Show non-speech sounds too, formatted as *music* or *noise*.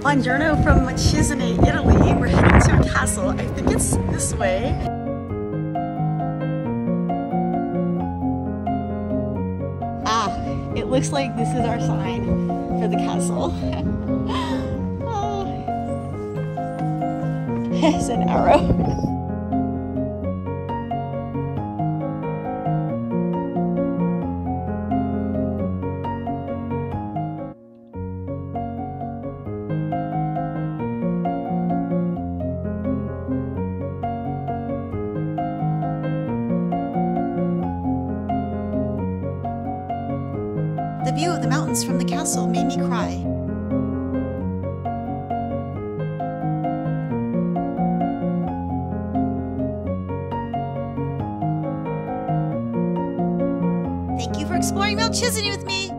Buongiorno from Malcesine, Italy. We're heading to a castle. I think it's this way. Ah, it looks like this is our sign for the castle. oh. *laughs* *laughs* It's an arrow. The view of the mountains from the castle made me cry. Thank you for exploring Mount with me.